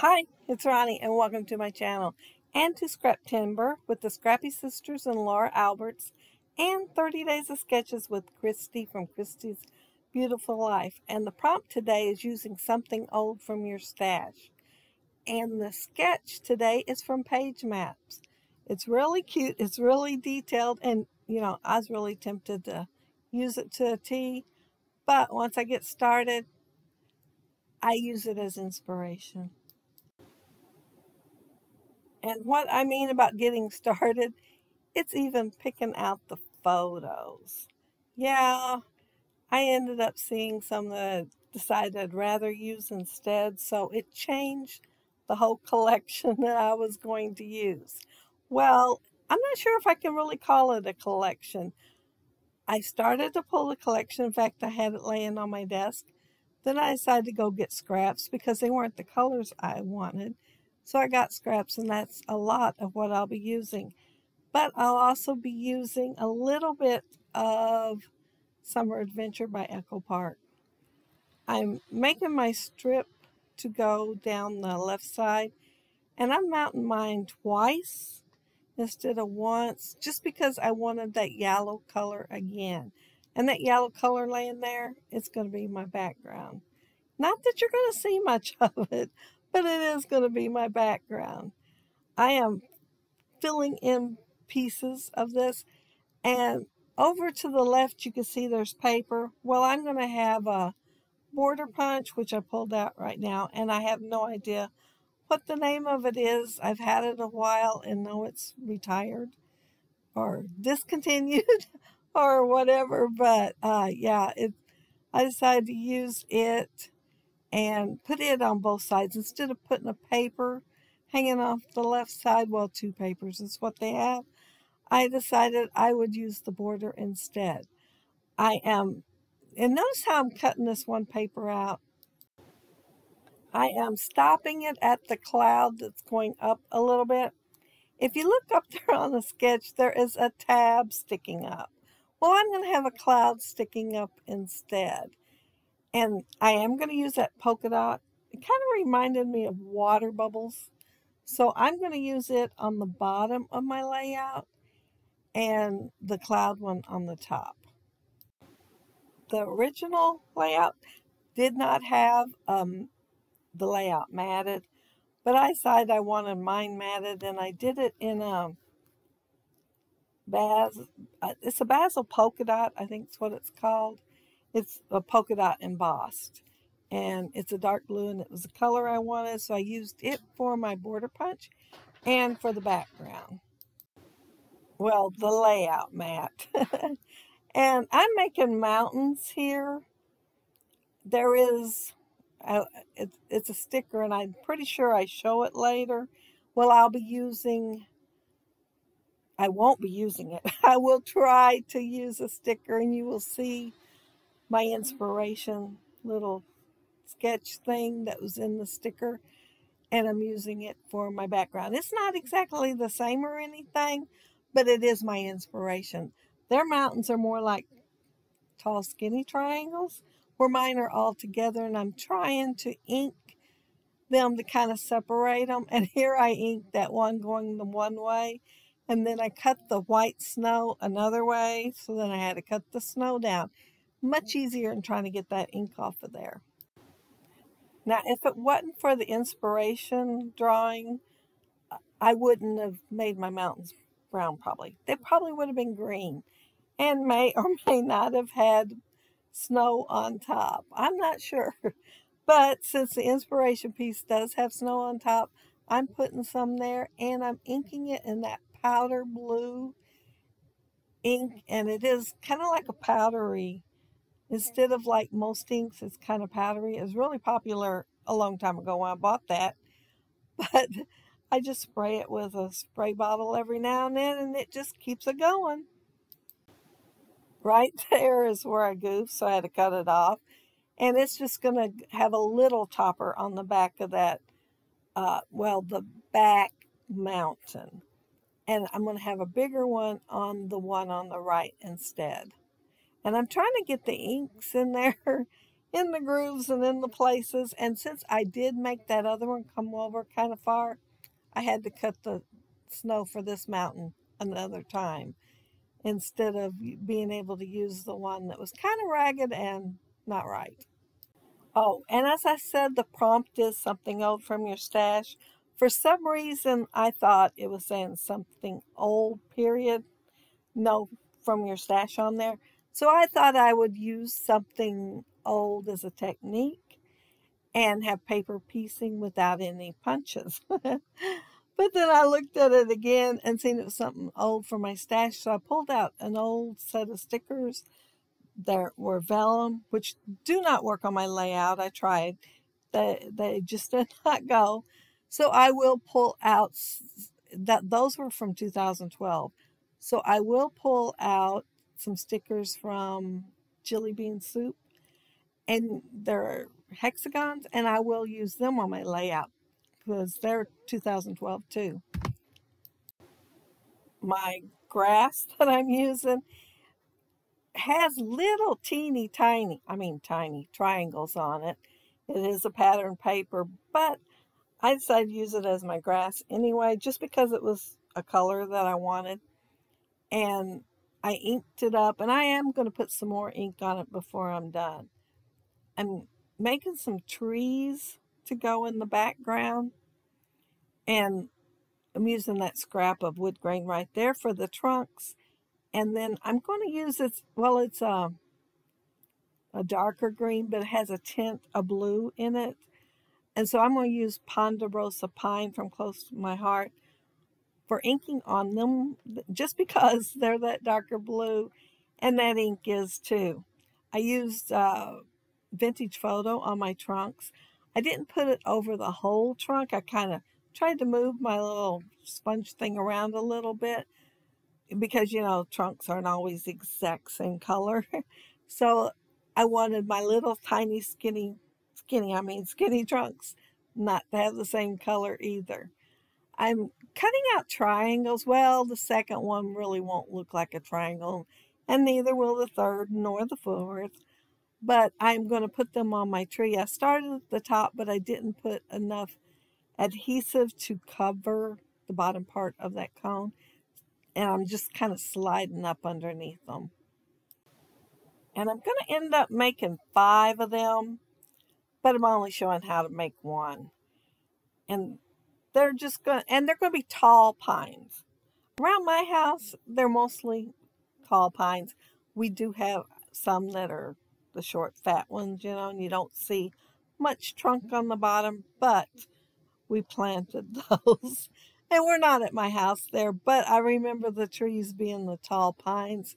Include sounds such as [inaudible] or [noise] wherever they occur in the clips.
Hi, it's Roni and welcome to my channel and to Scraptember with the Scrappy Sisters and Laura Alberts and 30 Days of Sketches with Christy from Christy's Beautiful Life. And the prompt today is using something old from your stash. And the sketch today is from Page Maps. It's really cute, it's really detailed, and you know, I was really tempted to use it to a T, but once I get started, I use it as inspiration. And what I mean about getting started, it's even picking out the photos. Yeah, I ended up seeing some that I decided I'd rather use instead, so it changed the whole [laughs] collection that I was going to use. Well, I'm not sure if I can really call it a collection. I started to pull the collection. In fact, I had it laying on my desk. Then I decided to go get scraps because they weren't the colors I wanted. So I got scraps and that's a lot of what I'll be using. But I'll also be using a little bit of Summer Adventure by Echo Park. I'm making my strip to go down the left side and I'm mounting mine twice instead of once just because I wanted that yellow color again. And that yellow color laying there, it's going to be my background. Not that you're going to see much [laughs] of it, but it is going to be my background. I am filling in pieces of this and over to the left you can see there's paper. Well, I'm going to have a border punch, which I pulled out right now, and I have no idea what the name of it is. I've had it a while and know it's retired or discontinued [laughs] or whatever, but uh, yeah, it, I decided to use it and put it on both sides instead of putting a paper hanging off the left side. Well, two papers is what they have. I decided I would use the border instead. I am, and notice how I'm cutting this one paper out. I am stopping it at the cloud that's going up a little bit. If you look up [laughs] there on the sketch, there is a tab sticking up. Well, I'm going to have a cloud sticking up instead. And I am going to use that polka dot. It kind of reminded me of water bubbles. So I'm going to use it on the bottom of my layout and the cloud one on the top. The original layout did not have um, the layout matted, but I decided I wanted mine matted and I did it in a baz, uh, it's a basil polka dot, I think it's what it's called. It's a polka dot embossed and it's a dark blue and it was the color I wanted. So I used it for my border punch and for the background. Well, the layout mat. [laughs] and I'm making mountains here. There is, uh, a, it, it's a sticker and I'm pretty sure I show it later. Well, I'll be using, I won't be using it. [laughs] I will try to use a sticker and you will see my inspiration little sketch thing that was in the sticker and I'm using it for my background. It's not exactly the same or anything, but it is my inspiration. Their mountains are more like tall, skinny triangles, where mine are all together, and I'm trying to ink them to kind of separate them. And [laughs] here I ink that one going the one way, and then I cut the white snow another way, so then I had to cut the snow down much easier in trying to get that ink off of there. Now, if it wasn't for the inspiration drawing, I wouldn't have made my mountains brown probably. They probably would have been green and may [laughs] or may not have had snow on top. I'm not sure. [laughs] But since the inspiration piece does have snow on top, I'm putting some there and I'm inking it in that powder blue ink and it is kind of like a powdery instead of like most inks, it's kind of powdery. It was really popular a long time ago when I bought that. [laughs] But I just spray it with a spray bottle every now and then and it just keeps it going. Right [laughs] there is where I goofed, so I had to cut it off. And it's just going to have a little topper on the back of that, uh, well, the back mountain. And I'm going to have a bigger one on the one on the right instead. And I'm trying to get the inks in there [laughs] in the grooves and in the places. And since I did make that other one come over kind of far, I had to cut the snow for this mountain another time instead of being able to use the one that was kind of ragged and not right. Oh, and as I said, the prompt is something old from your stash. For some reason, I thought it was saying something old, period. No, from your stash on there. So I thought I would use something old as a technique and have paper piecing without any punches. [laughs] but then I looked at it again and seen it was something old from my stash. So I pulled out an old set of stickers that were vellum, which do not work on my layout. I tried. They, they just [laughs] did not go. So I will pull out that those were from 2012. So I will pull out some stickers from Chili Bean Soup and they're hexagons and I will use them on my layout because they're 2012 too. My grass [laughs] that I'm using has little teeny tiny, I mean tiny triangles on it. It is a pattern paper, but I decided to use it as my grass anyway, just because it was a color that I wanted. And I inked it up, and I am going to put some more ink on it before I'm done. I'm making some trees to go in the background, and I'm using that scrap of wood grain right there for the trunks. And then I'm going to use it, well, it's a, a darker green, but it has a tint of blue in it. And so I'm going to use Ponderosa Pine from Close to My Heart for inking on them just because they're that darker blue and that ink is too. I used uh, vintage photo on my trunks. I didn't put it over the whole trunk. I kind of tried to move my little sponge thing around a little bit because, you know, trunks aren't always exact same color. [laughs] so I wanted my little tiny skinny skinny, I mean skinny trunks, not to have the same color either. I'm cutting out triangles. Well, the second one really won't look like a triangle, and neither will the third nor the fourth. But I'm going to put them on my tree. I started at the top, but I didn't put enough adhesive to cover the bottom part of that cone. And I'm just kind of sliding up underneath them. And I'm going to end up making five of them but I'm only showing how to make one. And they're just going to, and they're going to be tall pines. Around my house, they're mostly tall pines. We do have some that are the short, fat ones, you know, and you don't see much trunk on the bottom, but we planted [laughs] those. and we're not at my house there, but I remember the trees being the tall pines.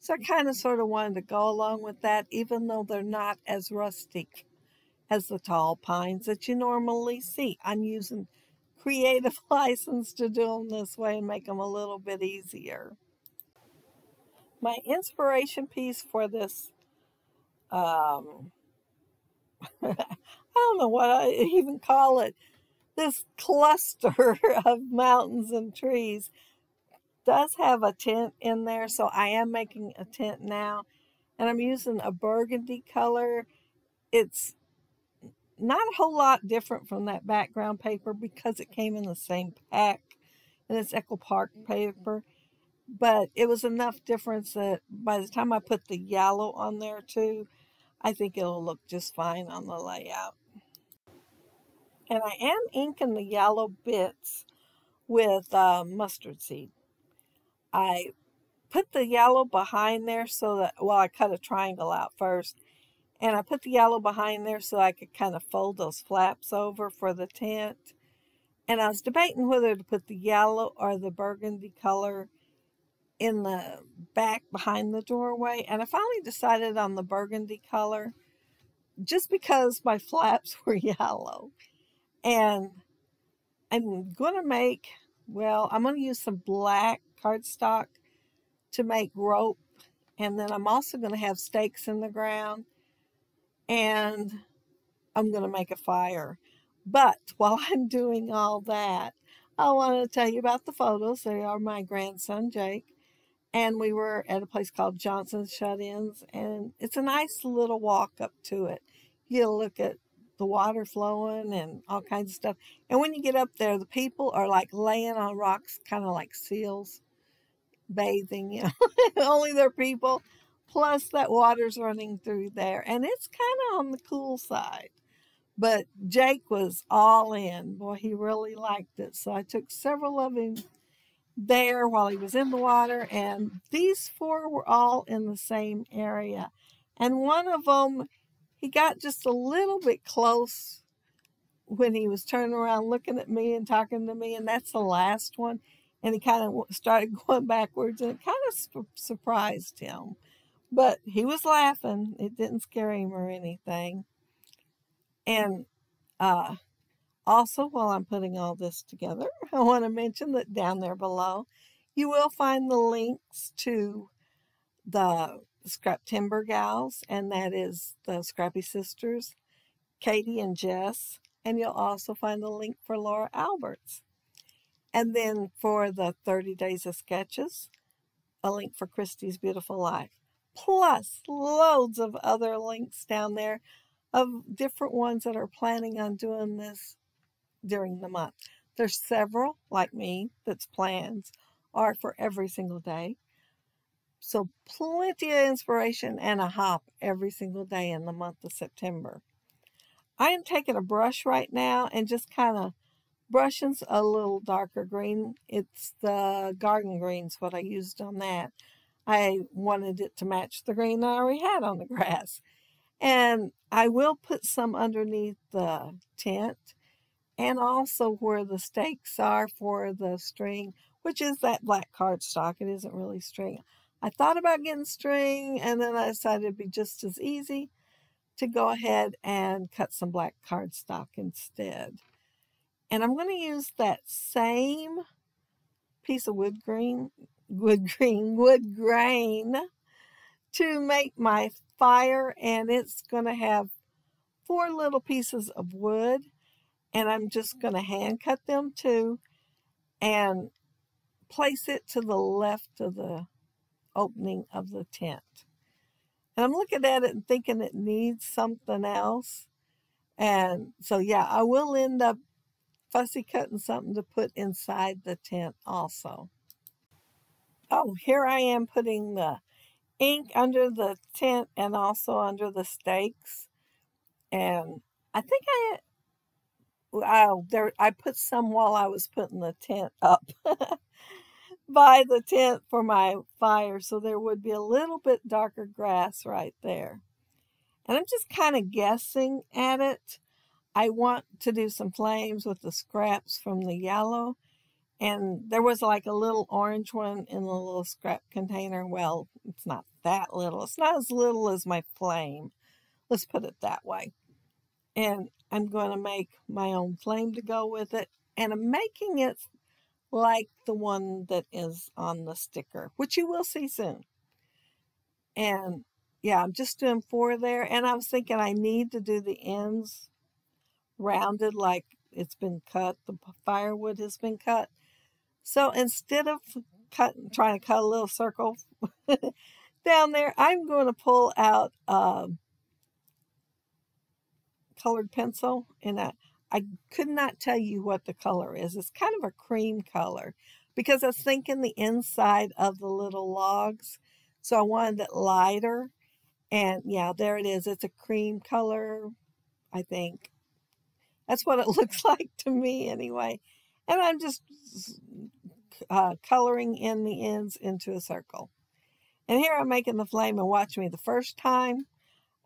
So I kind of sort of wanted to go along with that, even though they're not as rustic as the tall pines that you normally see. I'm using creative [laughs] license to do them this way and make them a little bit easier. My inspiration piece for this, um, [laughs] I don't know what I [laughs] even call it, this cluster of mountains and trees does have a tint in there. So I am making a tint now and I'm using a burgundy color. It's not a whole lot different from that background paper because it came in the same pack and it's Echo Park paper. But it was enough difference that by the time I put the yellow on there too, I think it'll look just fine on the layout. And I am inking the yellow bits with uh, mustard seed. I put the yellow behind there so that, well, I cut a triangle out first and I put the yellow behind there so I could kind of fold those flaps over for the tent. And I was debating whether to put the yellow or the burgundy color in the back behind the doorway. And I finally decided on the burgundy color just because my [laughs] flaps were yellow. And I'm going to make, well, I'm going to use some black cardstock to make rope. And then I'm also going to have stakes in the ground and I'm going to make a fire. But [laughs] while I'm doing all that, I want to tell you about the photos. They are my grandson, Jake. And we were at a place called Johnson's Shut Ins, and it's a nice little walk up to it. You look at the water flowing and all kinds of stuff. And when you get up there, the people are like laying on rocks, kind of like seals, bathing, you know, [laughs] only their people. Plus, that water's running through there, and it's kind of on the cool side. But Jake was all in. Boy, he really liked it. So I took several of him there while he was in the water, and these four were all in the same area. And one of them, he got just a little bit close when he was turning around looking at me and talking to me, and that's the last one. And he kind of started [laughs] going backwards, and it kind of su- surprised him. But he was laughing. It didn't scare him or anything. And uh, also, while I'm putting all this together, [laughs] I want to mention that down there below, you will find the links to the Scraptember Gals, and that is the Scrappy Sisters, Katie and Jess. And you'll also find the link for Laura Alberts. And then for the 30 Days of Sketches, a link for Christy's Beautiful Life. Plus, loads of other links down there of different ones that are planning on doing this during the month. There's several, like me, that's plans are for every single day. So plenty of inspiration and a hop every single day in the month of September. I am taking a brush right now and just kind of brushing a little darker green. It's the garden greens, what I used on that. I wanted it to match the green I already had on the [laughs] grass. And I will put some underneath the tent and also where the stakes are for the string, which is that black cardstock. It isn't really string. I thought about getting string and then I decided it'd be just as easy to go ahead and cut some black cardstock instead. And I'm going to use that same piece of wood green, wood green, wood grain to make my fire and it's going to have four little pieces of wood and I'm just going to hand cut them too and place it to the left of the opening of the tent. And I'm looking at it and thinking it needs something else. And so, yeah, I will end up fussy cutting something to put inside the tent also. Oh, here I am putting the ink under the tent and also under the stakes. And I think I I, there, I put some while I was putting the tent up [laughs] by the tent for my fire. So there would be a little bit darker grass right there. And I'm just kind of guessing at it. I want to do some flames with the scraps from the yellow. And there was like a little orange one in the little scrap container. Well, it's not that little. It's not as little as my flame. Let's put it that way. And I'm going to make my own flame to go with it. And I'm making it like the one that is on the sticker, which you will see soon. And yeah, I'm just doing four there. And I was thinking I need to do the ends rounded like it's been cut. The firewood has been cut. So instead of cut, trying to cut a little circle [laughs] down there, I'm going to pull out um, colored pencil and I, I could not tell you what the color is. It's kind of a cream color because I was thinking the inside of the little logs. So I wanted it lighter. And yeah, there it is. It's a cream color, I think. That's what it [laughs] looks like to me anyway. And I'm just uh, coloring in the ends into a circle. And here I'm making the flame and watch me the first time.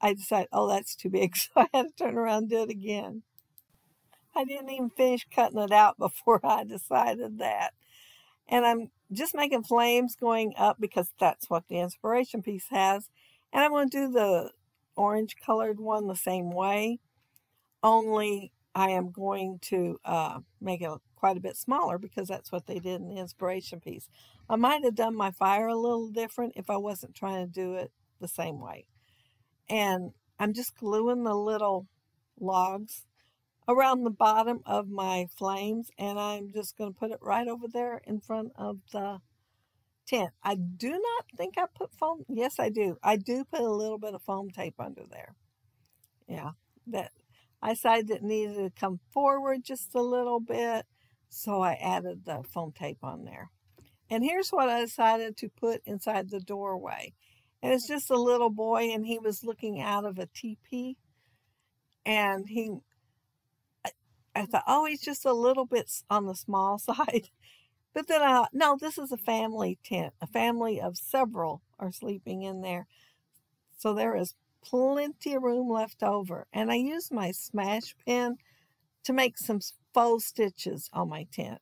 I decided, oh, that's too big. [laughs] So I had to turn around and do it again. I didn't even finish cutting it out before [laughs] I decided that. And I'm just making flames going up because that's what the inspiration piece has. And I'm going to do the orange colored one the same way, only I am going to uh, make it quite a bit smaller because that's what they did in the inspiration piece. I might have done my fire a little different if I wasn't trying to do it the same way. And I'm just gluing the little logs around the bottom of my flames and I'm just going to put it right over there in front of the tent. I do not think I put foam. Yes, I do. I do put a little bit of foam tape under there. Yeah, that I decided it needed to come forward just a little bit. So I added the foam tape on there. And here's what I decided to put inside the doorway. And it's just a little boy and he was looking out of a teepee. And he, I thought, oh, he's just a little bit on the small [laughs] side. But then I thought, no, this is a family tent. A family of several are sleeping in there. So there is plenty of room left over. And I used my smash pen to make some faux stitches on my tent.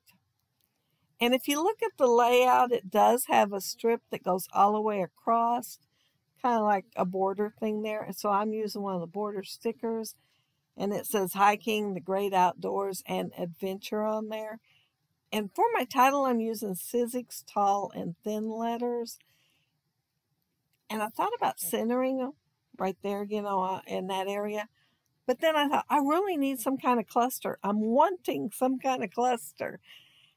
And if you look at the layout, it does have a strip that goes all the way across, kind of like a border thing there. And so I'm using one of the border stickers and it says hiking, the great outdoors, and adventure on there. And for my title, I'm using Sizzix tall and thin letters. And I thought about centering them right there, you know, uh, in that area. But then I thought, I really need some kind of cluster. I'm wanting some kind of cluster.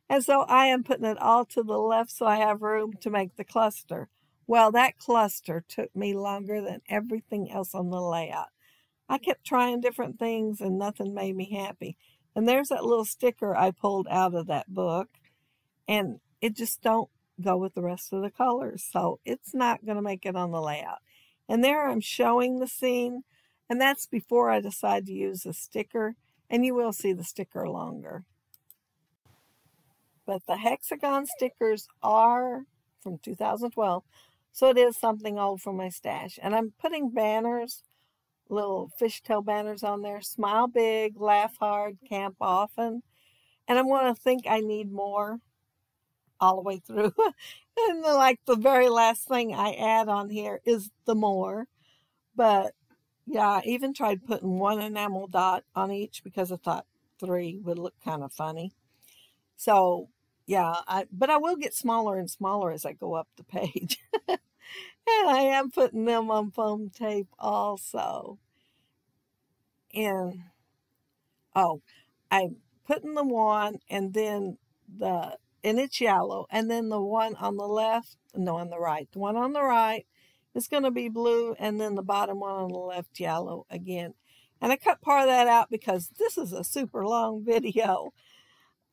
And so I am putting it all to the left so I have room to make the cluster. Well, that cluster took me longer than everything else on the layout. I kept trying different things and nothing made me happy. And there's that little sticker I pulled out of that book. And it just don't go with the rest of the colors. So it's not going to make it on the layout. And there I'm showing the scene. And that's before I decide to use a sticker. And you will see the sticker longer. But the hexagon stickers are from 2012. So it is something old from my stash. And I'm putting banners, little fishtail banners on there. Smile big, laugh hard, camp often. And I'm going to think I need more all the way through. [laughs] and the, like the very last thing I add on here is the more. But yeah, I even tried putting one enamel dot on each because I thought three would look kind of funny. So yeah, I, but I will get smaller and smaller as I go up the page. [laughs] and I am putting them on foam tape also. And, oh, I'm putting the one and then the, and it's yellow. And then the one on the left, no, on the right. The one on the right is going to be blue. And then the bottom one on the left, yellow again. And I cut part of that out because this is a super long [laughs] video.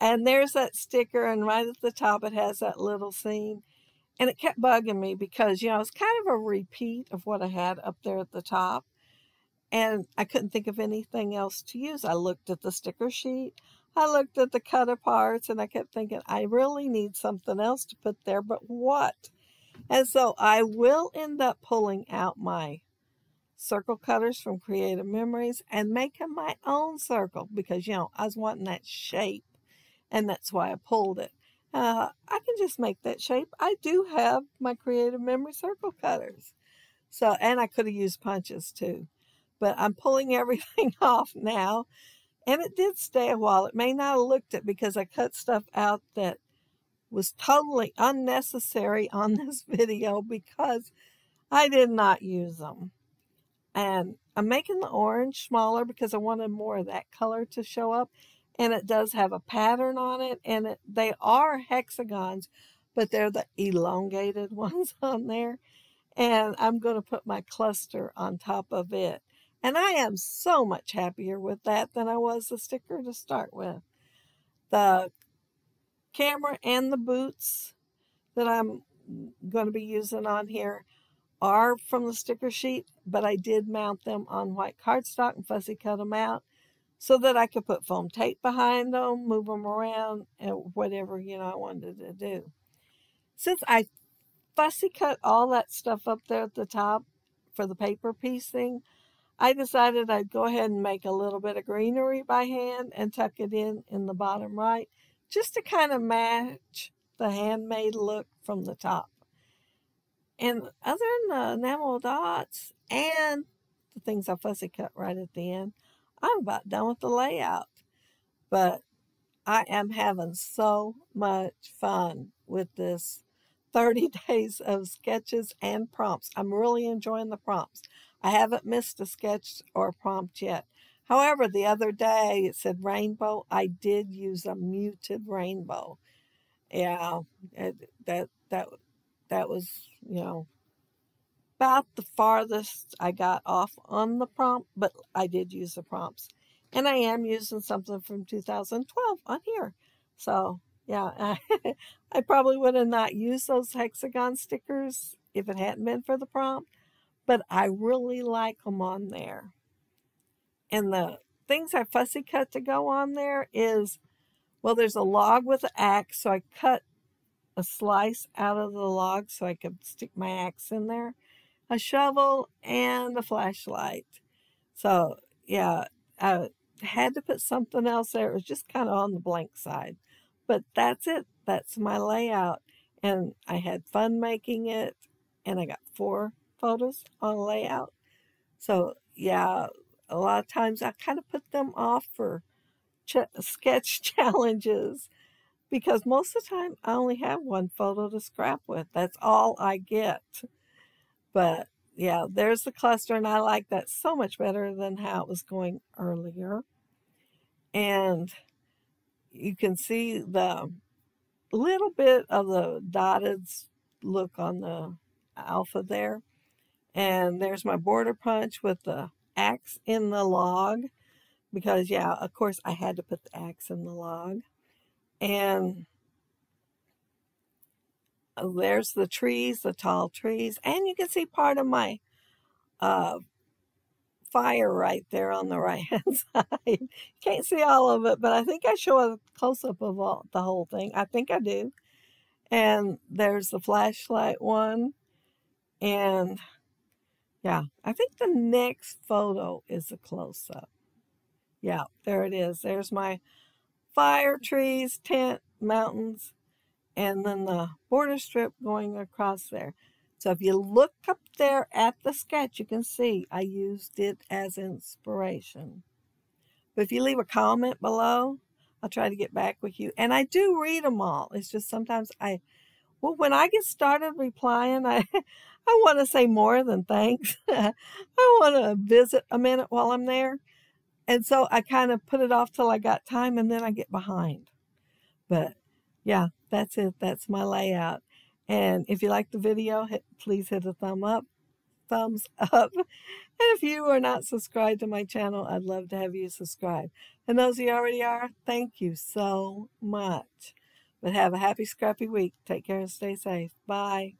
And there's that sticker, and right at the top, it has that little scene. And it kept bugging me because, you know, it's kind of a repeat of what I had up there at the top. And I couldn't think of anything else to use. I looked at the sticker sheet, I looked at the cut parts, and I kept thinking, I really need something else to put there, but what? And so I will end up pulling out my circle cutters from Creative Memories and making my own circle because, you know, I was wanting that shape and that's why I pulled it. Uh, I can just make that shape. I do have my creative memory circle cutters. So, and I could have used punches too, but I'm pulling [laughs] everything off now. And it did stay a while. It may not have looked it because I cut stuff out that was totally unnecessary on [laughs] this video because I did not use them. And I'm making the orange smaller because I wanted more of that color to show up and it does have a pattern on it and it, they are hexagons but they're the elongated [laughs] ones on there and I'm going to put my cluster on top of it and I am so much happier with that than I was the sticker to start with the camera and the boots that I'm going to be using on here are from the sticker sheet but I did mount them on white cardstock and fussy cut them out so that I could put foam tape behind them, move them around, and whatever, you know, I wanted to do. Since I fussy cut all that stuff up there at the top for the paper piecing, I decided I'd go ahead and make a little bit of greenery by hand and tuck it in in the bottom right, just to kind of match the handmade look from the top. And other than the enamel dots and the things I fussy cut right at the end, I'm about done with the layout. But I am having so much fun with this 30 [laughs] days of sketches and prompts. I'm really enjoying the prompts. I haven't missed a sketch or a prompt yet. However, the other day it said rainbow. I did use a muted rainbow. Yeah, it, that that that was you know about the farthest I got off on the prompt, but I did use the prompts. And I am using something from 2012 on here. So, yeah, I, [laughs] I probably would have not used those hexagon stickers if it hadn't been for the prompt, but I really like them on there. And the things I fussy cut to go on there is, well, there's a log with an axe, so I cut a slice out of the log so I could stick my axe in there, a shovel, and a flashlight. So, yeah, I had to put something else there. It was just kind of on the blank side. But that's it. That's my layout. And I had fun making it. And I got four photos on layout. So, yeah, a lot of times I kind of put them off for ch sketch [laughs] challenges because most of the time I only have one photo to scrap with. That's all I get. But yeah, there's the cluster, and I like that so much better than how it was going earlier. And you can see the little bit of the dotted look on the alpha there. And there's my border punch with the axe in the log because, yeah, of course, I had to put the axe in the log. And uh, there's the trees, the tall trees, and you can see part of my uh, fire right there on the [laughs] right hand side. can't see all of it, but I think I show a close up of all, the whole thing. I think I do. And there's the flashlight one. And yeah, I think the next photo is a close up. Yeah, there it is. There's my fire, trees, tent, mountains, and then the border strip going across there. So if you look up there at the sketch, you can see I used it as inspiration. But if you leave a comment below, I'll try to get back with you. And I do read them all. It's just sometimes I, well, when I get started replying, I, [laughs] I want to say more than thanks. [laughs] I want to visit a minute while I'm there. And so I kind of put it off till I got time and then I get behind. But yeah, that's it. That's my layout. And if you like the video, hit, please hit a thumb up, thumbs [laughs] up. And if you are not subscribed to my channel, I'd love to have you subscribe. And those you already are, thank you so much. But have a happy, scrappy week. Take care and stay safe. Bye.